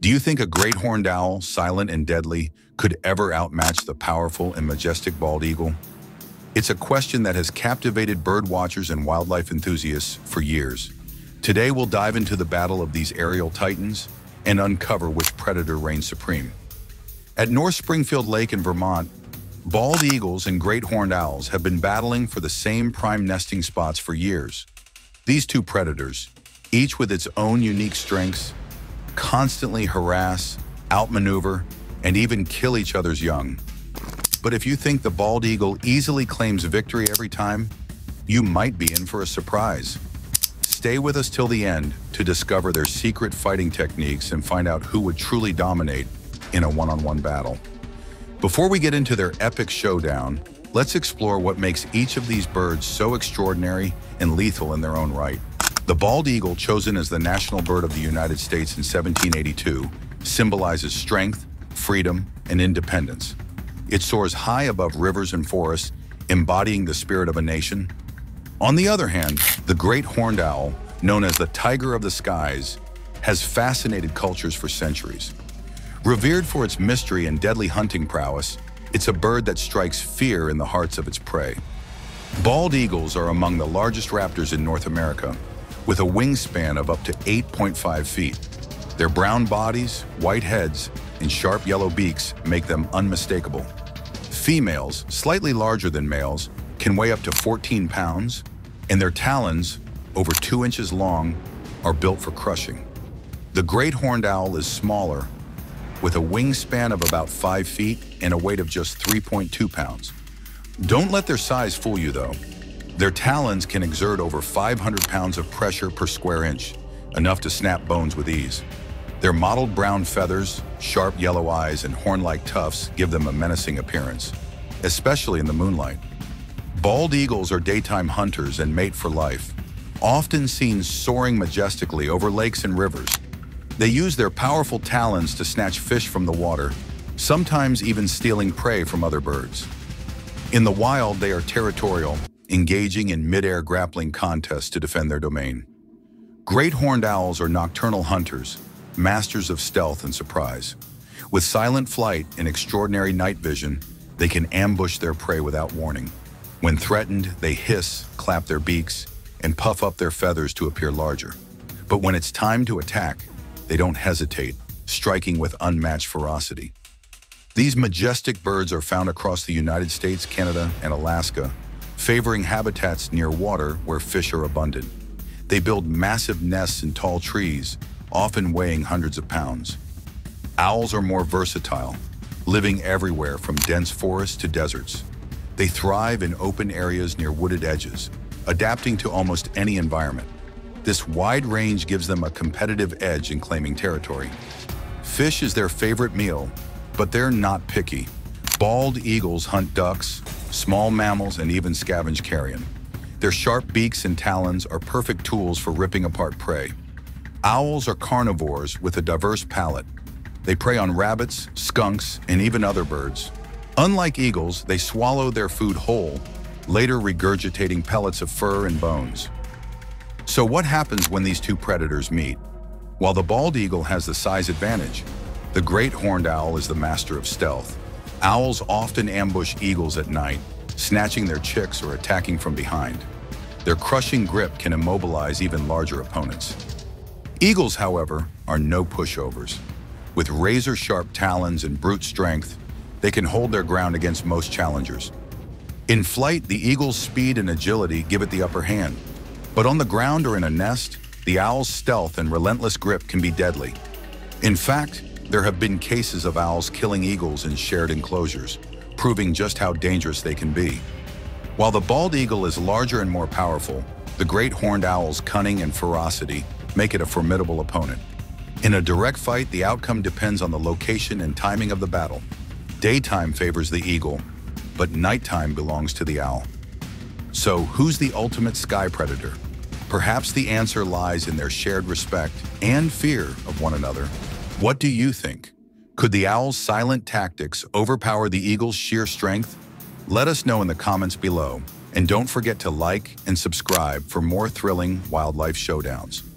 Do you think a great horned owl, silent and deadly, could ever outmatch the powerful and majestic bald eagle? It's a question that has captivated bird watchers and wildlife enthusiasts for years. Today we'll dive into the battle of these aerial titans and uncover which predator reigns supreme. At North Springfield Lake in Vermont, bald eagles and great horned owls have been battling for the same prime nesting spots for years. These two predators, each with its own unique strengths, constantly harass, outmaneuver, and even kill each other's young. But if you think the bald eagle easily claims victory every time, you might be in for a surprise. Stay with us till the end to discover their secret fighting techniques and find out who would truly dominate in a one-on-one -on -one battle. Before we get into their epic showdown, let's explore what makes each of these birds so extraordinary and lethal in their own right. The bald eagle, chosen as the national bird of the United States in 1782, symbolizes strength, freedom, and independence. It soars high above rivers and forests, embodying the spirit of a nation. On the other hand, the great horned owl, known as the tiger of the skies, has fascinated cultures for centuries. Revered for its mystery and deadly hunting prowess, it's a bird that strikes fear in the hearts of its prey. Bald eagles are among the largest raptors in North America, with a wingspan of up to 8.5 feet. Their brown bodies, white heads, and sharp yellow beaks make them unmistakable. Females, slightly larger than males, can weigh up to 14 pounds, and their talons, over 2 inches long, are built for crushing. The great horned owl is smaller with a wingspan of about 5 feet and a weight of just 3.2 pounds. Don't let their size fool you though. Their talons can exert over 500 pounds of pressure per square inch, enough to snap bones with ease. Their mottled brown feathers, sharp yellow eyes, and horn-like tufts give them a menacing appearance, especially in the moonlight. Bald eagles are daytime hunters and mate for life, often seen soaring majestically over lakes and rivers, they use their powerful talons to snatch fish from the water, sometimes even stealing prey from other birds. In the wild, they are territorial, engaging in mid-air grappling contests to defend their domain. Great horned owls are nocturnal hunters, masters of stealth and surprise. With silent flight and extraordinary night vision, they can ambush their prey without warning. When threatened, they hiss, clap their beaks, and puff up their feathers to appear larger. But when it's time to attack, they don't hesitate, striking with unmatched ferocity. These majestic birds are found across the United States, Canada, and Alaska, favoring habitats near water where fish are abundant. They build massive nests in tall trees, often weighing hundreds of pounds. Owls are more versatile, living everywhere from dense forests to deserts. They thrive in open areas near wooded edges, adapting to almost any environment. This wide range gives them a competitive edge in claiming territory. Fish is their favorite meal, but they're not picky. Bald eagles hunt ducks, small mammals, and even scavenge carrion. Their sharp beaks and talons are perfect tools for ripping apart prey. Owls are carnivores with a diverse palate. They prey on rabbits, skunks, and even other birds. Unlike eagles, they swallow their food whole, later regurgitating pellets of fur and bones. So what happens when these two predators meet? While the bald eagle has the size advantage, the great horned owl is the master of stealth. Owls often ambush eagles at night, snatching their chicks or attacking from behind. Their crushing grip can immobilize even larger opponents. Eagles, however, are no pushovers. With razor-sharp talons and brute strength, they can hold their ground against most challengers. In flight, the eagle's speed and agility give it the upper hand, but on the ground or in a nest, the owl's stealth and relentless grip can be deadly. In fact, there have been cases of owls killing eagles in shared enclosures, proving just how dangerous they can be. While the bald eagle is larger and more powerful, the great horned owl's cunning and ferocity make it a formidable opponent. In a direct fight, the outcome depends on the location and timing of the battle. Daytime favors the eagle, but nighttime belongs to the owl. So who's the ultimate sky predator? Perhaps the answer lies in their shared respect and fear of one another. What do you think? Could the owl's silent tactics overpower the eagle's sheer strength? Let us know in the comments below. And don't forget to like and subscribe for more thrilling wildlife showdowns.